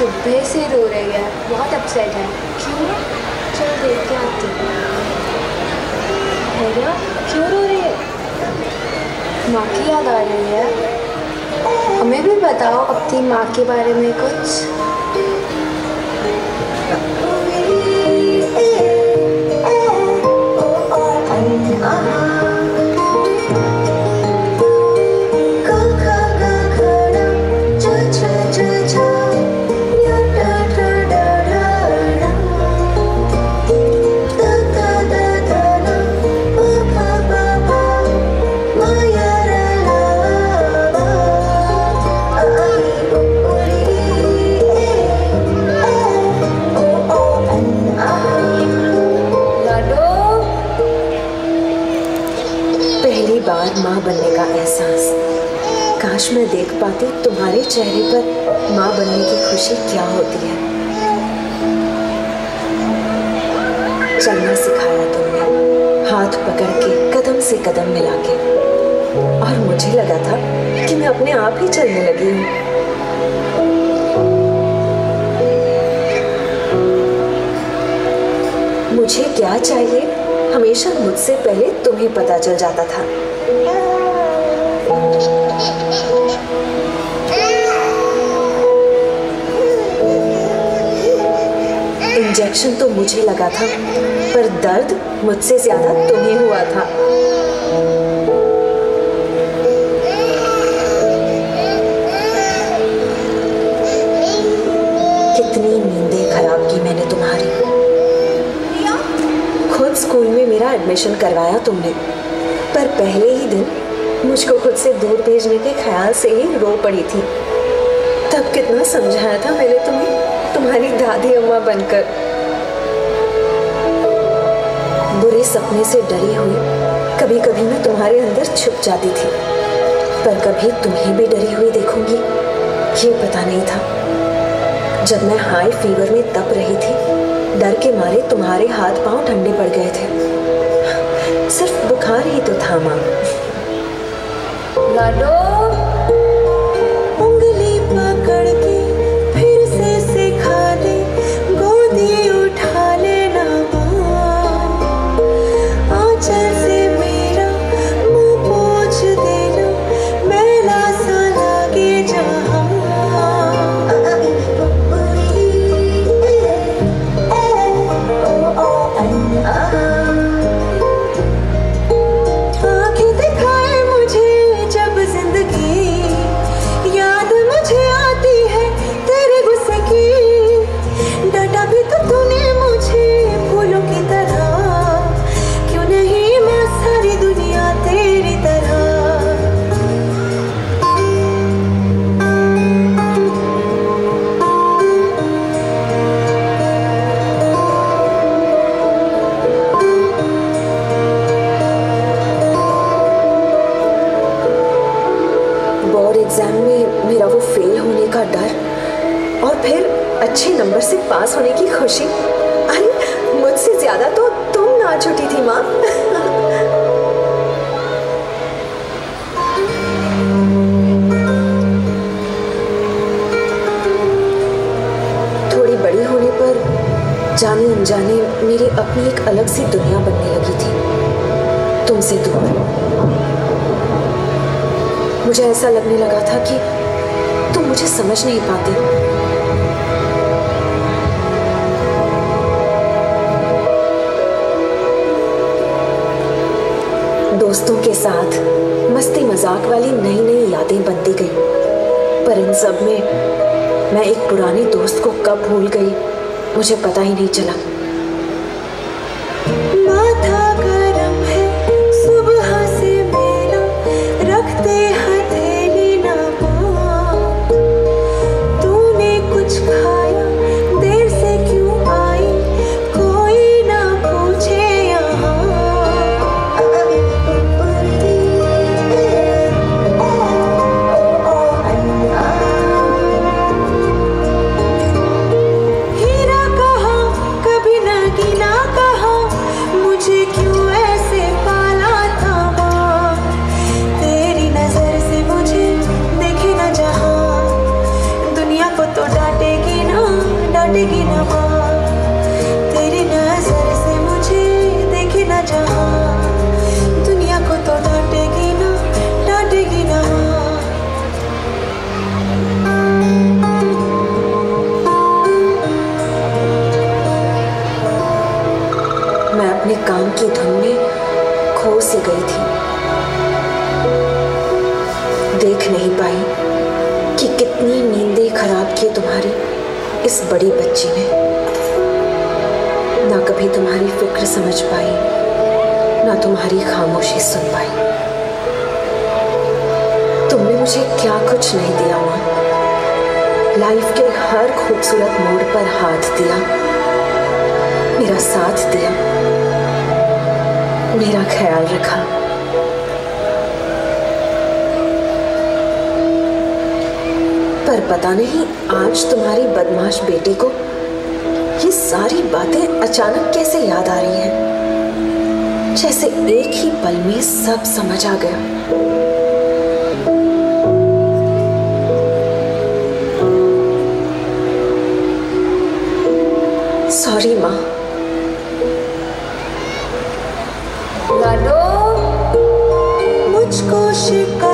सुबह से रो रही है। बहुत अपसेट है। क्यों? चल देख के आती। है हैरा क्यों रो रही है? माँ की याद आ रही है। हमें भी बताओ अपनी माँ के बारे में कुछ। बार माँ बनने का एहसास। काश मैं देख पाती तुम्हारे चेहरे पर माँ बनने की खुशी क्या होती है। चलना सिखाया तुमने, हाथ पकड़ के कदम से कदम मिला के और मुझे लगा था कि मैं अपने आप ही चलने लगी हूँ। मुझे क्या चाहिए? हमेशा मुझसे पहले तुम्हें पता चल जाता था। इंजेक्शन तो मुझे लगा था, पर दर्द मुझसे ज़्यादा तुम्हें हुआ था। कितनी नींदें खराब की मैंने तुम्हारी। खुद स्कूल में मेरा एडमिशन करवाया तुमने। पर पहले ही दिन मुझको खुद से दूर भेजने के ख्याल से ही रो पड़ी थी। तब कितना समझाया था मैंने तुम्हें, तुम्हारी दादी अम्मा बनकर। बुरे सपने से डरी हुई कभी कभी मैं तुम्हारे अंदर छुप जाती थी, पर कभी तुम्हें भी डरी हुई देखूँगी, ये पता नहीं था। जब मैं हाई फीवर में तप रही थी, डर के मारे तुम्हारे हाथ पाँव ठंडे पड़ गए थे। सिर्फ़ बुखार ही तो था माँ लाडो। एग्ज़ाम में मेरा वो फेल होने का डर और फिर अच्छे नंबर से पास होने की खुशी। अरे, मुझसे ज़्यादा तो तुम नाच उठी थी, माँ। थोड़ी बड़ी होने पर जाने अनजाने मेरी अपनी एक अलग सी दुनिया बनने लगी थी। तुमसे दूर। मुझे ऐसा लगने लगा था कि तुम मुझे समझ नहीं पाते। दोस्तों के साथ मस्ती मज़ाक वाली नई नई यादें बनती गई, पर इन सब में मैं एक पुराने दोस्त को कब भूल गई, मुझे पता ही नहीं चला। सी गई थी। देख नहीं पाई कि कितनी नींदें खराब की तुम्हारी इस बड़ी बच्ची ने। ना कभी तुम्हारी फ़िक्र समझ पाई, ना तुम्हारी खामोशी सुन पाई। तुमने मुझे क्या कुछ नहीं दिया, माँ? लाइफ के हर खूबसूरत मोड़ पर हाथ दिया, मेरा साथ दिया। मेरा ख्याल रखा। पर पता नहीं आज तुम्हारी बदमाश बेटी को ये सारी बातें अचानक कैसे याद आ रही हैं? जैसे एक ही पल में सब समझ आ गया। सॉरी माँ। मुझको शिकार